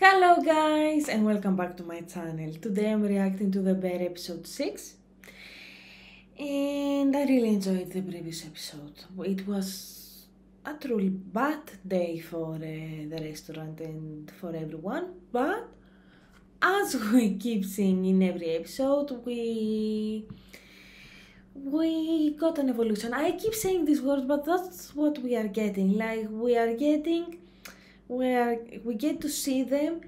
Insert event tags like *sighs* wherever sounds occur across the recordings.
Hello guys and welcome back to my channel. Today I'm reacting to The Bear episode 6 and I really enjoyed the previous episode. It was a truly bad day for uh, the restaurant and for everyone but as *laughs* we keep seeing in every episode we we got an evolution. I keep saying these words but that's what we are getting. Like we are getting where we get to see them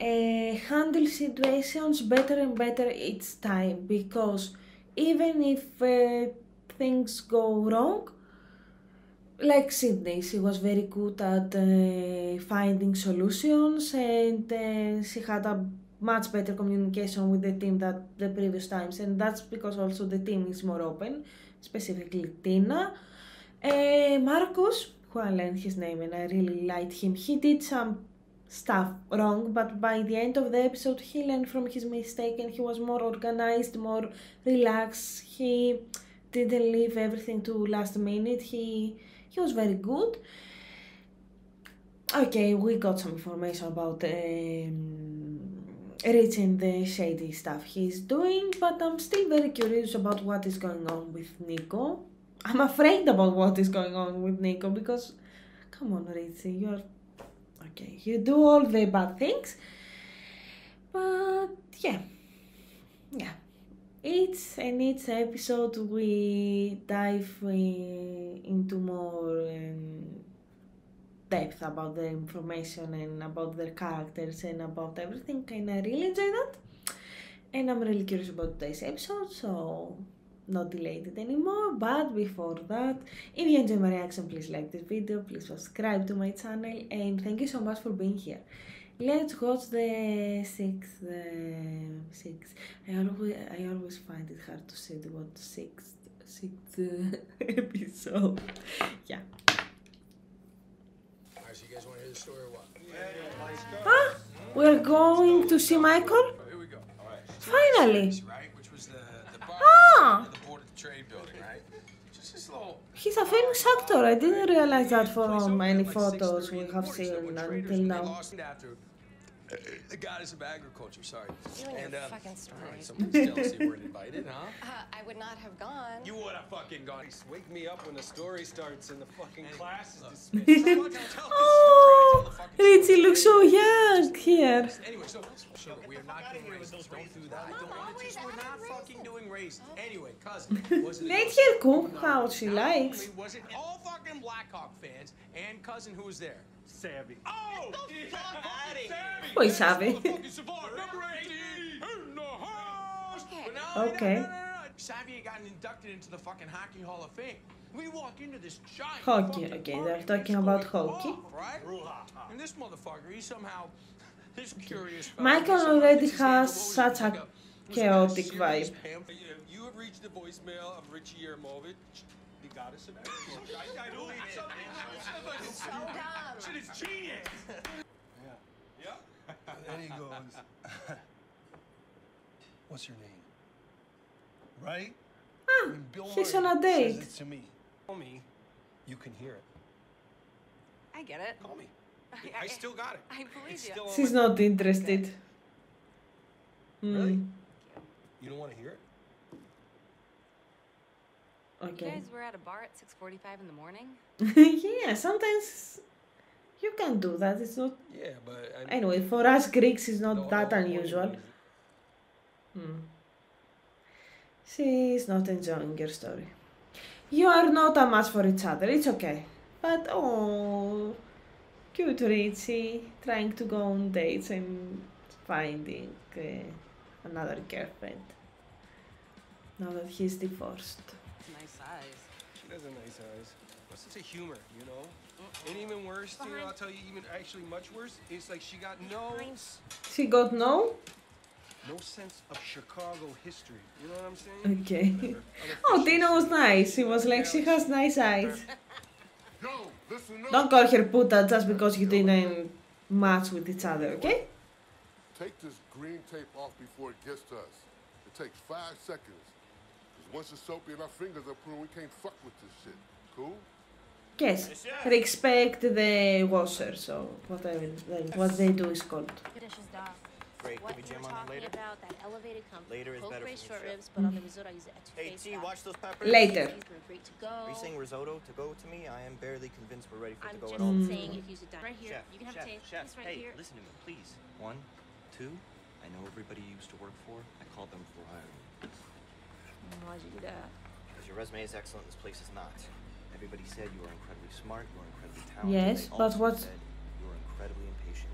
uh, handle situations better and better each time because even if uh, things go wrong like Sydney, she was very good at uh, finding solutions and uh, she had a much better communication with the team than the previous times and that's because also the team is more open, specifically Tina. Uh, Marcus who I learned his name and I really liked him. He did some stuff wrong, but by the end of the episode, he learned from his mistake and he was more organized, more relaxed. He didn't leave everything to last minute. He he was very good. Okay, we got some information about um, reaching the shady stuff he's doing, but I'm still very curious about what is going on with Nico. I'm afraid about what is going on with Nico because, come on, Richie, you're okay. You do all the bad things, but yeah, yeah. Each and each episode we dive in, into more um, depth about the information and about their characters and about everything, and I really enjoy that. And I'm really curious about today's episode, so not delayed it anymore but before that if you enjoy my reaction please like this video please subscribe to my channel and thank you so much for being here. Let's watch the sixth uh, sixth i always i always find it hard to say the word sixth sixth uh, *laughs* episode. Yeah. Alright, so you guys want to hear the story or what? ah we're going to see michael? Here we go. Finally. Right, which was the, the bar. Ah. the Board of Trade building, right? Just this little. He's a famous actor. I didn't realize that from any photos we have seen until now. After, the goddess of agriculture, sorry. You and your uh, fucking story. alright, someone's jealous they weren't *laughs* invited, huh? Uh, I would not have gone. You would have fucking gone. Wake me up when the story starts and the fucking class is dismissed. So what? I'll tell the Oh, story, I'll tell the fucking Richie looks so young here. Anyway, so sugar, we are not doing races. Don't do that. I don't want to. We're not fucking doing races. Anyway, cousin, *laughs* was it? Let her cook how she likes. Was it all fucking Blackhawk fans and cousin who was there? Savvy. Oh! Who is Savvy? Okay. Okay. Savvy had gotten inducted into the fucking Hockey Hall of Fame. We walk into this giant Hockey, okay, they're talking about hockey. And this motherfucker, he somehow, *laughs* this curious Michael already gets his hand has such a chaotic vibe. You have reached the voicemail of Richie Jerimovich, the goddess of agriculture. I, I believe it. So dumb. Shit is genius. Yeah. Yeah. Then he goes, What's your name? Right? Ah, Bill he's Murray on a date. Says it to me. Call me. You can hear it. I get it. Call me. *laughs* I still got it. I believe It's you. She's not interested. Really? Hmm, You don't want to hear it? You okay. guys were at a bar at 6:45 in the morning. *laughs* yeah, sometimes you can do that. It's not. Yeah, but I Anyway, for us Greeks, it's No, not that no, unusual. Hmm. She's not enjoying your story. You are not a match for each other. It's okay. But oh, cute Richie trying to go on dates and finding uh, another girlfriend. Now that he's divorced. Nice size. She does have nice eyes. What's sense of humor, you know? And even worse, you know, I'll tell you, even actually much worse, it's like she got no She got no? no sense of Chicago history. You know what I'm saying? Okay. *laughs* Oh, Other Tina was nice. She was like, she has nice eyes. Yo. Don't call her puta just because you didn't match with each other, okay? Take this green tape off before it gets to us. It takes five seconds. Because once it's soapy in our fingers up here, we can't fuck with this shit. Cool? Yes. Respect the washer, so whatever they, what they do is called. what we you jam on talking later? about, that elevated comfort. Later is better for short ribs, but on the risotto, I use it Hey, T, watch those peppers. Later. Great to go. Are you saying risotto to go to me? I am barely convinced we're ready for it I'm to go at all. saying if you sit down right here, Chef, you can have chef, a taste. chef, right hey, here. listen to me, please. One, two. I know everybody you used to work for. I called them before hiring you. Why'd you do that? Because your resume is excellent, this place is not. Everybody said you were incredibly smart, you were incredibly talented. Yes, but what- you were incredibly impatient,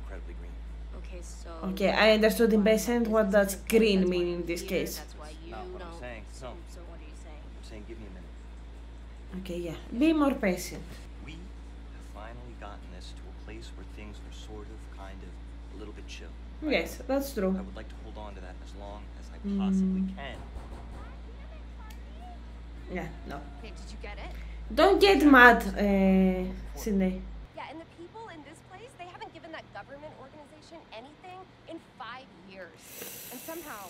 incredibly green. Okay, so. Okay, I understood in Besant what does green why mean in this here, case. That's why you Not what I'm don't. saying. So, so what are you saying? I'm saying give me a minute. Okay, yeah. Be more patient. We have finally gotten this to a place where things are sort of, kind of, a little bit chill. Yes, that's true. I would like to hold on to that as long as I possibly Mm. can. Yeah, no. Okay, did you get it? Don't get mad, uh, Sydney. Yeah, and the people in this place, they haven't given that government organization anything in five years. And somehow,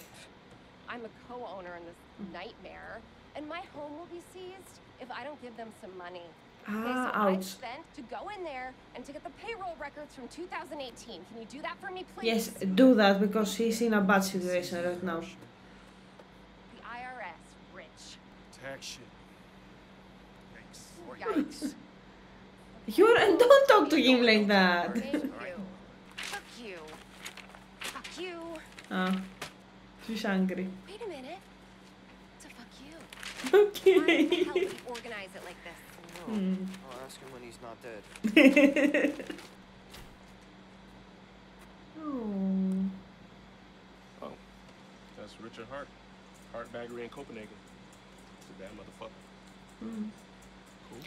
I'm a co-owner in this nightmare, and my home will be seized if I don't give them some money. Okay, so Ah, I ouch. spent to go in there and to get the payroll records from 2018. Can you do that for me, please? Yes, do that because she's in a bad situation right now. The IRS, rich. Tax shit. Thanks. Yikes. You're and don't talk to him like that. Fuck you. Fuck you. Ah, she's angry. Wait a minute. It's fuck you. Why the Okay. hell would you organize it like this? Hmm. I'll ask him when he's not dead. oh. *laughs* Oh, that's Richard Hart. Hart Bageri in Copenhagen. It's a bad motherfucker. Hmm. Cool.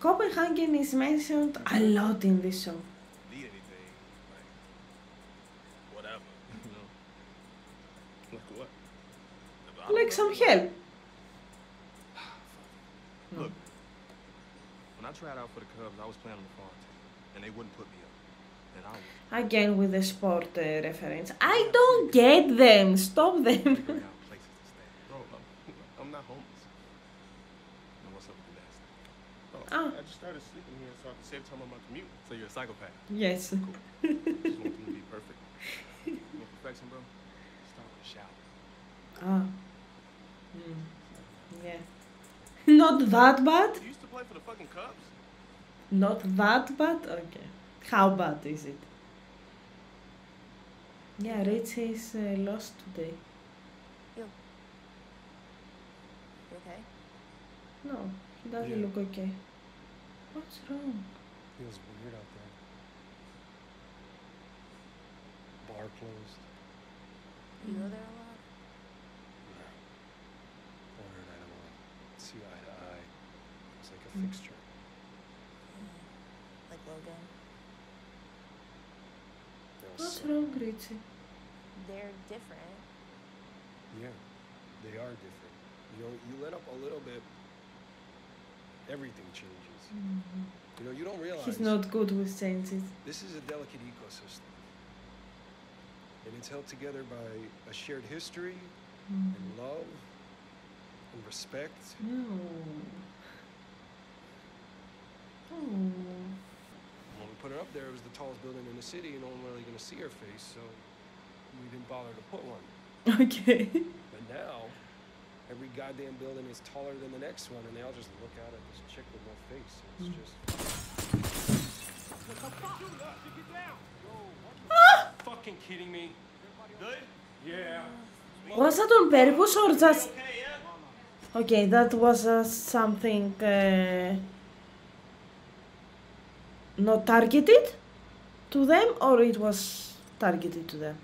Copenhagen is mentioned a lot in this show. Need anything, like, whatever, *laughs* you know? Like what? Like some help. *sighs* Look, when I tried out for the Cubs, I was playing on the farm team, and they wouldn't put me up. And I was Again with the sport uh, reference. I don't get them. Stop them. figuring out places to stay. Bro, I'm, I'm not homeless. Now what's up with the last Oh. I just started sleeping here so I can save time on my commute. So you're a psychopath. yes. Cool. *laughs* just want them to be perfect. You want perfection, bro? Start with a shower. Ah. Hmm. Yeah. *laughs* Not that bad. You used to play for the fucking Cubs? Not that bad? Okay. How bad is it? Yeah, Rich is uh, lost today. You. You okay? No, he doesn't Yeah. look okay. What's wrong? Feels weird out there. Bar closed. You go there a lot? Owner and I don't want to see eye to eye. It's like a Mm. fixture. Like Logan? There was What's some- wrong, Richie? They're different. Yeah, they are different. You know, you let up a little bit, everything changes. You know, you don't realize He's not good with changes. this is a delicate ecosystem. And it's held together by a shared history Mm. and love and respect. No. Oh. When we put her up there, it was the tallest building in the city, and no one really gonna see her face, so we didn't bother to put one. *laughs* Okay. But now, every goddamn building is taller than the next one, and they all just look out at this chick with no face. and It's just. Fucking kidding me? Good? Yeah. Was that on purpose or just. Okay, that was uh, something. Uh, not targeted to them, or it was targeted to them?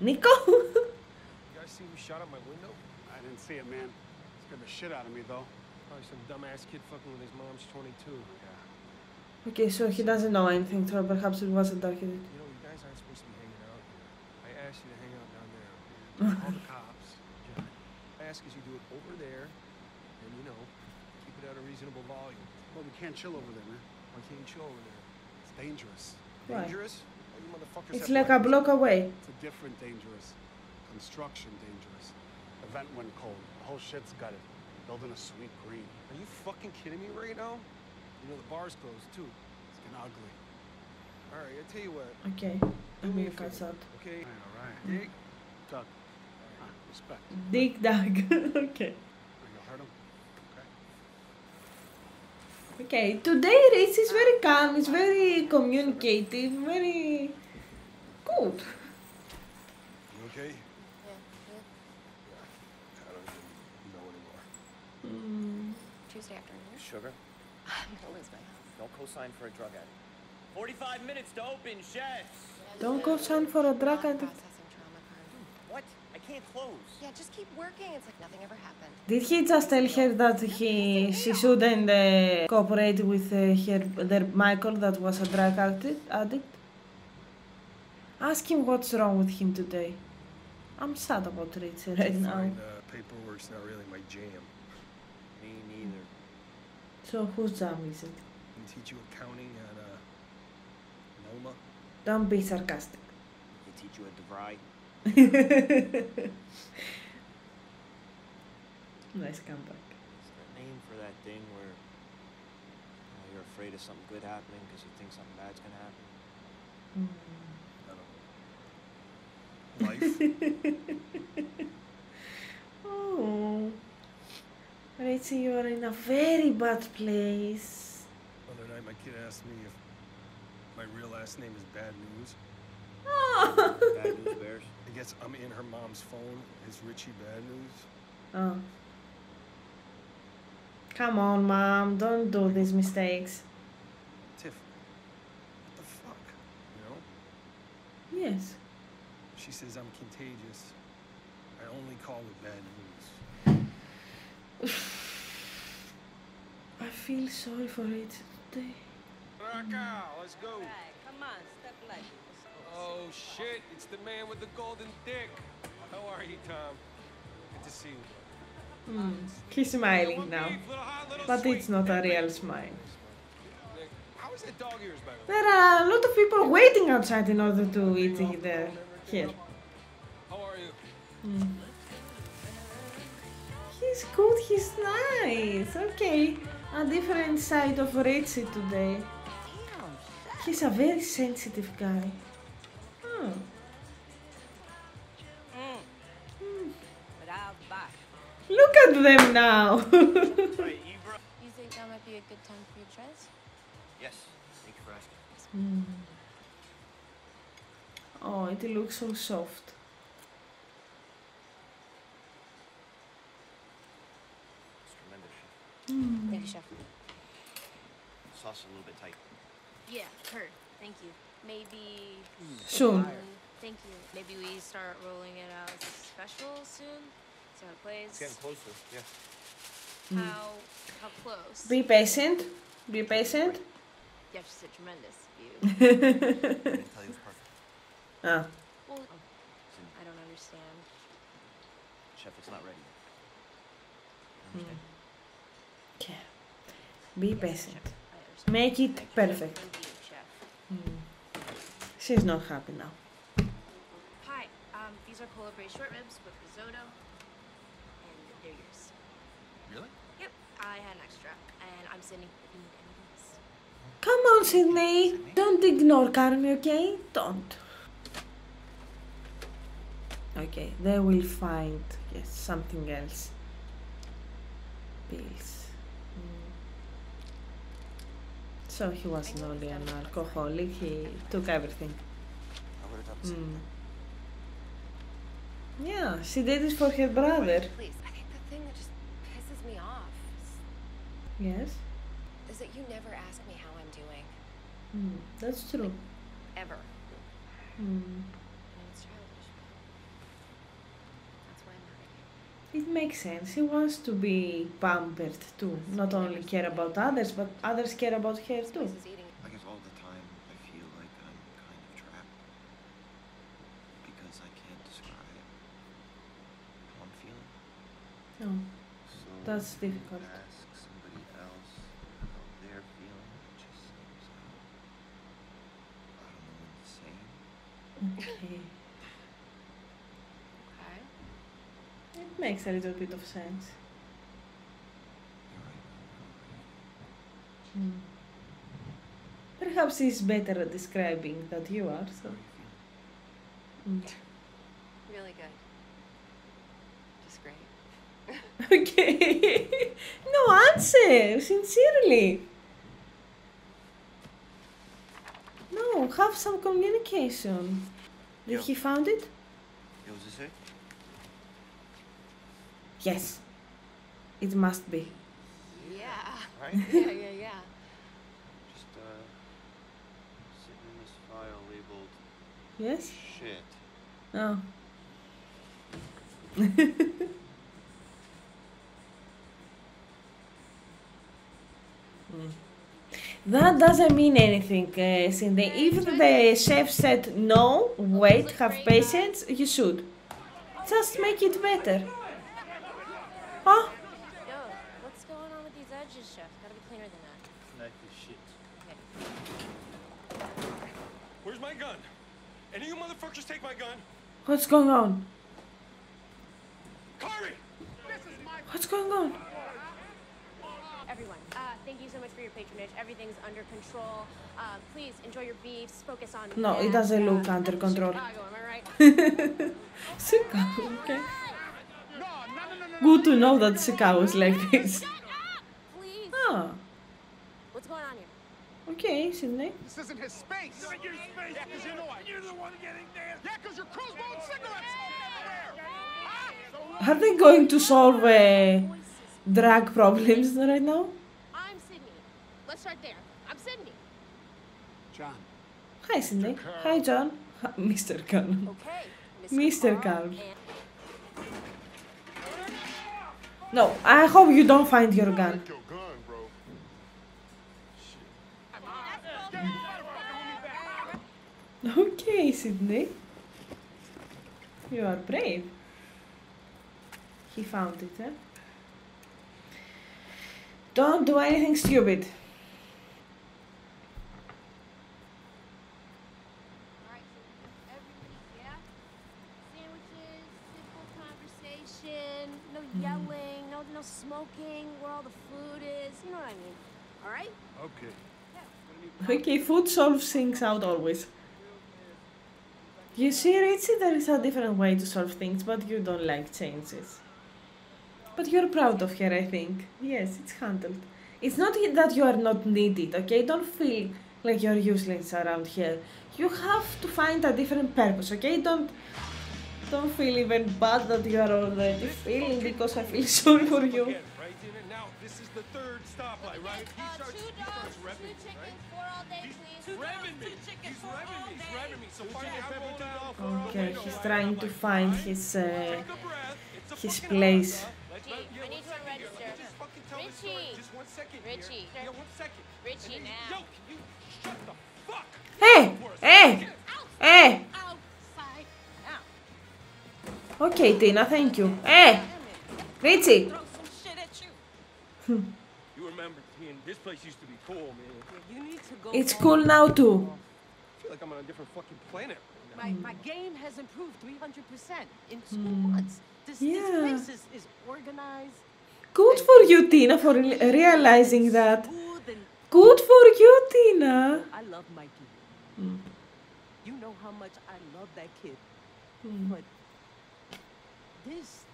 Nico? *laughs* You guys see who shot out my window? I didn't see it, man. Scared the shit out of me, though. Probably some dumbass kid fucking with his mom's 22. Yeah. okay, so he doesn't know anything, so perhaps it wasn't targeted. You know, you guys aren't supposed to be hanging out here. I asked you to hang out down there. *laughs* Call the cops. John. I ask is you do it over there, and you know, keep it at a reasonable volume. Well, we can't chill over there, man. Why can't you chill over there? It's dangerous. Why? Dangerous? All you motherfuckers It's like a block away. It's a different dangerous. Construction dangerous. Event went cold. The whole shit's gutted. Building a sweet green. Are you fucking kidding me right now? You know the bar's closed too. It's getting ugly. All right, I tell you what. Okay, Do I'm me gonna a cut favor, out. okay? All right. Dig. Doug. Ah, respect. Dig Dug. *laughs* okay. Are you hurt him? Okay. Okay, today race is very calm, it's very communicative, very good. You okay? Yeah, yeah. I don't even know anymore. Mm. Tuesday afternoon. Sugar, *sighs* I'm gonna lose my house. don't co-sign for a drug addict. 45 minutes to open, chefs! Don't go sign for a drug addict. Processing trauma card. What? I can't close. Yeah, just keep working. It's like nothing ever happened. Did he just tell her that he she shouldn't uh, cooperate with uh, her their Michael that was a drug addict? addict? Ask him what's wrong with him today. I'm sad about Rich right now. Fine, uh, paperwork's not really my jam. Me neither. So whose jam is it? Can teach you accounting at uh, Noma. Don't be sarcastic. They teach you at DeVry. *laughs* nice comeback. Is there a name for that thing where you know, you're afraid of something good happening because you think something bad's gonna happen? I don't know. Life. *laughs* Oh, Richie, you are in a very bad place. Other night, my kid asked me if my real last name is Bad News. Oh. Bad news *laughs* bears. I guess I'm in her mom's phone. Is Richie Bad News? Oh. Come on, mom, don't do these mistakes. Tiff. What the fuck? You know? Yes. She says I'm contagious. I only call it bad news. *laughs* I feel sorry for it today. Raka, let's go. come on, step like Oh shit, it's the man with the golden dick. How are you, Tom? Good to see you. Hmm. He's smiling now, beef, little hot, little but it's not a real smile. Nick, How is that dog ears, by the way? There are a lot of people waiting outside in order to eat it there. Here. How are you? Hmm. He's good, he's nice. Okay, a different side of Richie today. He's a very sensitive guy. But Look at them now. *laughs* You think that might be a good time for your dress? Yes. Thank you for asking. Hmm. oh, it looks so soft. It's tremendous, chef. Thank you, chef. Sauce is a little bit tight. Yeah, heard. Thank you. Maybe. Soon. Thank you. Maybe we start rolling it out as a special soon. See how it plays. It's getting closer. Yeah. How how close? Be patient. Be patient. You have just a tremendous view. I didn't tell you it's perfect. ah. well, I don't understand. chef, it's not ready. yet. Understand? Okay. Be patient. chef, I understand. Make it perfect. Thank you, chef. Hmm. She's not happy now. Hi. Um, these are cola braised short ribs with risotto, and they're yours. Really? Yep. I had an extra, and I'm Sydney. If you need anything else. Come on, Sydney. Don't ignore Carmy, okay? Don't. Okay, they will find yes something else. Pills. Mm. So he wasn't only an alcoholic. He took everything. I would have done the same Mm. Yeah, she did it for her brother. Please, I think the thing that just pisses me off Yes. is that you never ask me how I'm doing. Mm, that's true. Ever. Mm. And it's childish, but that's why I'm mad at you. It makes sense. He wants to be pampered too. Not only care about others, but others care about her too. I guess all the time I feel like I'm kind of trapped because I can't describe how I'm feeling. Oh, So That's difficult. Ask somebody else how they're feeling. It just seems uh, I don't know what to say. okay. okay. It makes a little bit of sense. You're right. Mm. Perhaps he's better at describing than you are, so. Mm. *laughs* Really good. Just great. *laughs* *laughs* Okay. no answer, sincerely. No, have some communication. Did Yeah. he found it? Yo, does it say? Yes. It must be. Yeah. Right? *laughs* yeah, yeah, yeah. Just, uh, sitting in this file labeled Yes? shit. Oh. *laughs* Mm. That doesn't mean anything, uh, Cindy. If the chef said no, wait, have patience, you should. Just make it better. Huh? Yo, what's going on with these edges, chef? Gotta be cleaner than that. Knife is shit. Where's my gun? Any of you motherfuckers take my gun? What's going on? Kari! What's going on? Everyone, uh, thank you so much for your patronage. Everything's under control. Uh, please enjoy your beefs. Focus on. No, it doesn't look under control. Chicago, am I right? *laughs* Chicago, okay. Good to know that Chicago is like this. Ah, What's going on here? okay, Sydney. This isn't his space. Not your space. Yeah, because you know it. You're the one getting there. Yeah, because your crew's blowing cigarettes everywhere. Are they going to solve uh, drug problems right now? I'm Sydney. Let's start there. I'm Sydney. John. Hi, Sydney. Hi, John. *laughs* Mr. Cannon. Okay. Mr. Carl Carl. No, I hope you don't find your gun. Take your gun, bro. *laughs* Okay, Sydney. You are brave. He found it, eh? Don't do anything stupid. Alright, so everybody, yeah? Sandwiches, simple conversation, no yelling, no no smoking, where all the food is, you know what I mean. Alright? Okay. Okay, food solves things out always. You see, Richie, there is a different way to solve things, but you don't like changes. But you're proud of her, I think. Yes, it's handled. It's not that you are not needed, okay? Don't feel like you're useless around here. You have to find a different purpose, okay? Don't don't feel even bad that you are already feeling because I feel *laughs* sorry for you. Again, right? And now, this is the third stoplight, right? He starts, he starts revving me, four all day, He's revving me. He's revving me. He's revving me. So finally, I. Okay, he's trying to find his uh, Take a breath. It's a his place. Richie, I need to second here. Let me register. just fucking tell this story. Richie. Just one second. Richie. Yeah, one second. Richie, now. Yo, can you shut the fuck Hey! Hey! Hey! Outside. Okay, Tina, thank you. Hey! Richie! Throw some shit at you. You remember, Ian, this place used to be cool, man. You need to go. It's cool now too. I feel like I'm on a different fucking planet. My, my game has improved 300% in two months. This, Yeah. this place is, is organized. Good for you, Tina, for realizing that. Good for you, Tina. I love Mikey. Mm. You know how much I love that kid. Mm. But this,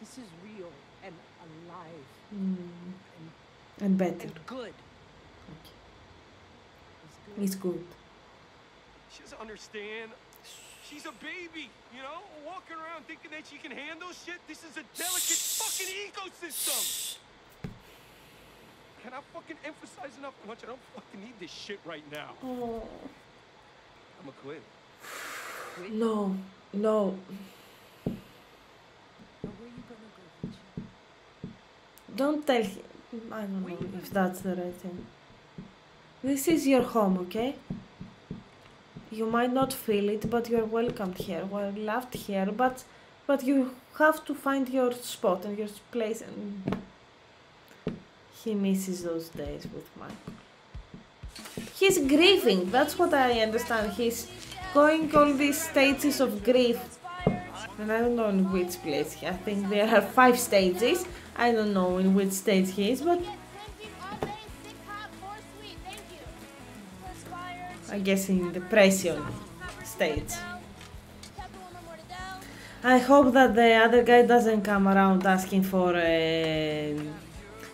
this is real and alive Mm. and, And better. and good. It's good. It's good. She doesn't understand. She's a baby, you know, walking around thinking that she can handle shit. This is a delicate fucking ecosystem. Can I fucking emphasize enough how much I don't fucking need this shit right now? Oh. I'm a quit. No, no. Don't tell him. I don't know if that's the right thing. This is your home, okay? You might not feel it, but you're welcomed here. We're loved here, but but you have to find your spot and your place. And he misses those days with Michael. He's grieving. That's what I understand. He's going all these stages of grief. And I don't know in which place. I think there are five stages. I don't know in which stage he is, but I guess in depression stage. I hope that the other guy doesn't come around asking for uh,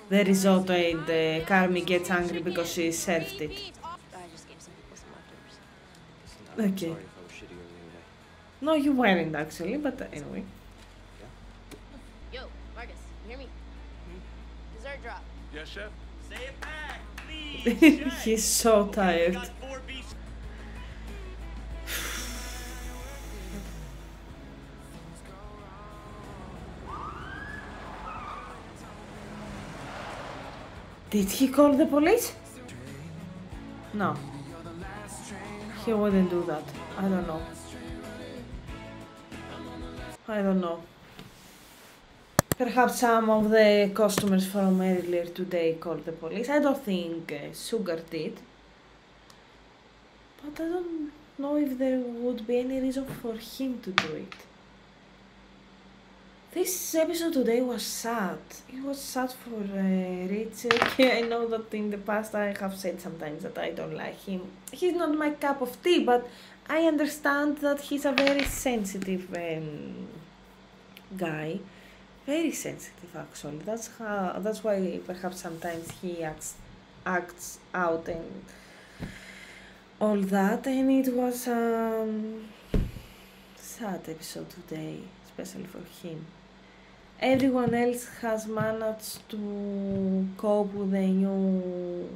the risotto and uh, Carmy gets angry because she served it. I just gave some people some leftovers. Okay. Sorry if I was shitty earlier today. No, you weren't actually, but anyway. Yo, Marcus, you hear me? Hmm? Dessert drop. Yes, chef? Say it back, please. *laughs* He's so tired. Got. Did he call the police? No. He wouldn't do that. I don't know. I don't know. Perhaps some of the customers from earlier today called the police. I don't think uh, Sugar did. But I don't know if there would be any reason for him to do it. This episode today was sad. It was sad for uh, Rich. Okay, *laughs* I know that in the past I have said sometimes that I don't like him. He's not my cup of tea, but I understand that he's a very sensitive um, guy. Very sensitive, actually. That's how. That's why perhaps sometimes he acts acts out and all that. And it was um, sad episode today, especially for him everyone else has managed to cope with the new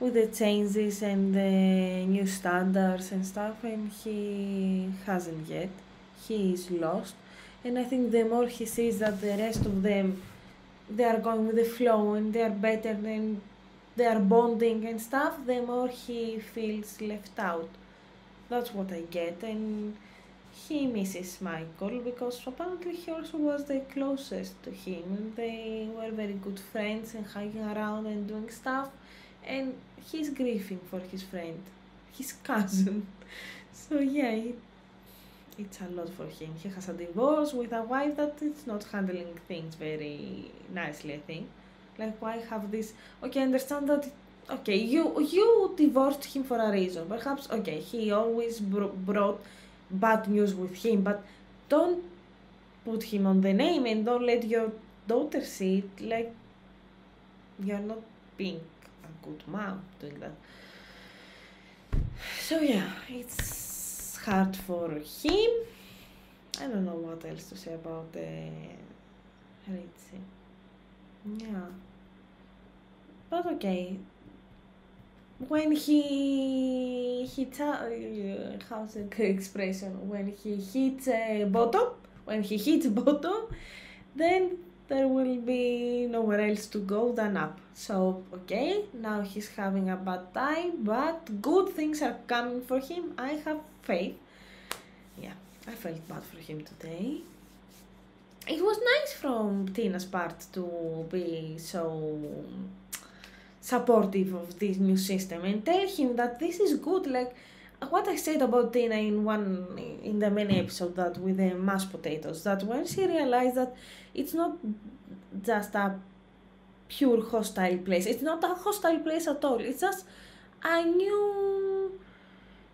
with the changes and the new standards and stuff and he hasn't yet. He is lost. And i think the more he sees that the rest of them they are going with the flow and they are better and they are bonding and stuff the more he feels left out. That's what i get. And he misses Michael because apparently he also was the closest to him. They were very good friends and hanging around and doing stuff, and he's grieving for his friend, his *laughs* cousin. So yeah, it, it's a lot for him. He has a divorce with a wife that is not handling things very nicely. I think. Like why have this? Okay, I understand that. Okay, you you divorced him for a reason. Perhaps okay, he always bro- brought bad news with him, but don't put him on the name and don't let your daughter see it like you're not being a good mom doing that. So yeah, it's hard for him. I don't know what else to say about the Ritzy. Yeah. But okay, when he hits a, uh, how's the expression. When he hits a bottom when he hits *laughs* bottom then there will be nowhere else to go than up. So okay now he's having a bad time but good things are coming for him. I have faith. Yeah i felt bad for him today. It was nice from tina's part to be so supportive of this new system and tell him that this is good like what i said about tina in one in the main episode that with the mashed potatoes that when she realized that it's not just a pure hostile place it's not a hostile place at all it's just a new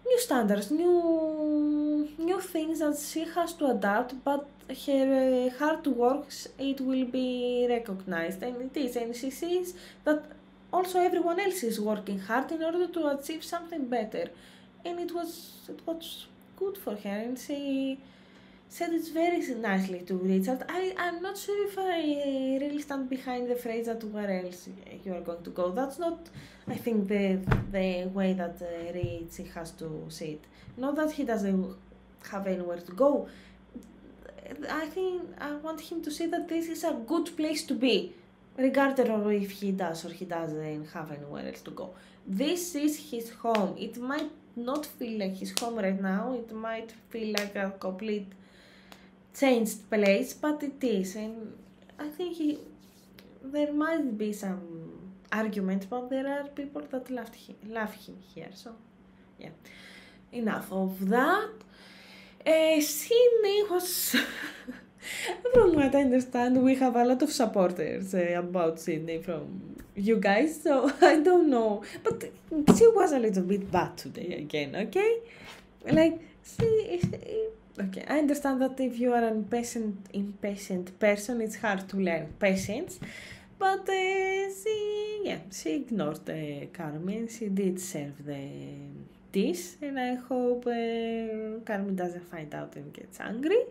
new standards new new things that she has to adapt but her uh, hard works it will be recognized and it is and she sees that also everyone else is working hard in order to achieve something better and it was it was good for her and she said it very nicely to Richard. I, I'm not sure if I really stand behind the phrase that where else you are going to go. That's not, I think, the the way that uh, Richie has to see it. Not that he doesn't have anywhere to go. I think I want him to see that this is a good place to be regardless of if he does or he doesn't have anywhere else to go. This is his home. It might not feel like his home right now, it might feel like a complete changed place, but it is. And I think he, there might be some arguments, but there are people that love him, love him here. So, yeah, enough of that. Uh, Sydney was *laughs* from what I understand, we have a lot of supporters uh, about Sydney from you guys, so *laughs* I don't know. But she was a little bit bad today again, okay? Like, she. Okay, I understand that if you are an impatient, impatient person, it's hard to learn patience. But uh, she, yeah, she ignored uh, Carmen. She did serve the dish, and I hope uh, Carmen doesn't find out and gets angry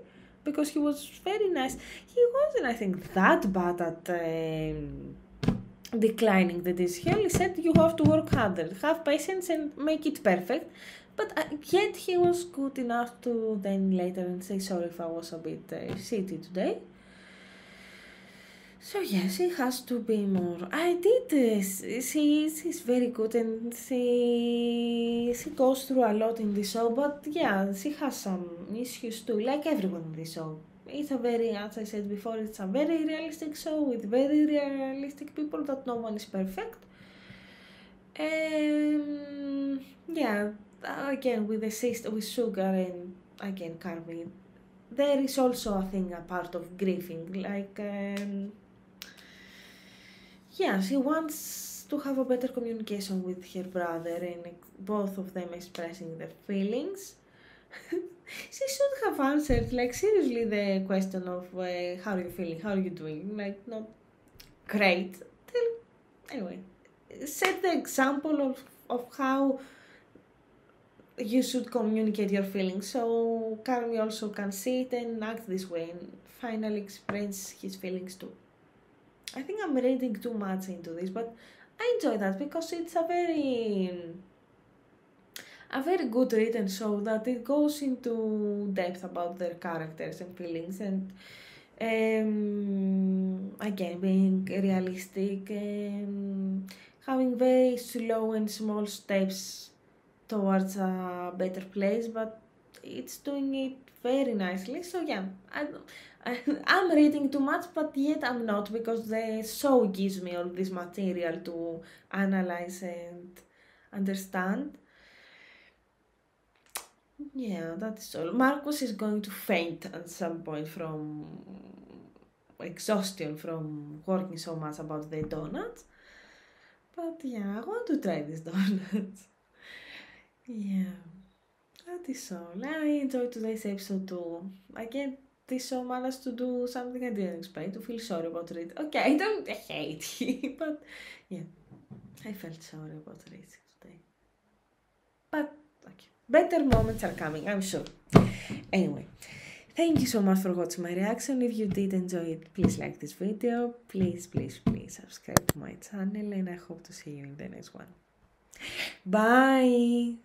because he was very nice. He wasn't, I think, that bad at um, declining the dish. He only said you have to work harder, have patience, and make it perfect. But uh, yet he was good enough to then later and say sorry if I was a bit uh, shitty today. So yes, she has to be more. I did this. She she's very good and she she goes through a lot in the show. But yeah, she has some issues too, like everyone in the show. It's a very, as I said before, it's a very realistic show with very realistic people. That no one is perfect. Um, yeah, again with the sister with sugar and again Carmen, there is also a thing a part of grieving, like. Um, yeah, she wants to have a better communication with her brother and both of them expressing their feelings. *laughs* she should have answered, like, seriously, the question of uh, how are you feeling, how are you doing? Like, not great. Anyway, set the example of, of how you should communicate your feelings so Carmy also can see it and act this way and finally express his feelings too. I think I'm reading too much into this, but I enjoy that because it's a very a very good written show that it goes into depth about their characters and feelings and um, again being realistic and having very slow and small steps towards a better place but it's doing it very nicely so yeah I, I'm reading too much, but yet I'm not because the show gives me all this material to analyze and understand. Yeah, that's all. Marcus is going to faint at some point from exhaustion from working so much about the donuts. But yeah, I want to try these *laughs* donuts. yeah, that is all. I enjoyed today's episode too. I get this show managed to do something I didn't expect, to feel sorry about it. Okay, I don't hate *laughs* it, but yeah, I felt sorry about it today. But okay, better moments are coming, I'm sure. Anyway, thank you so much for watching my reaction. If you did enjoy it, please like this video. Please, please, please subscribe to my channel and I hope to see you in the next one. Bye!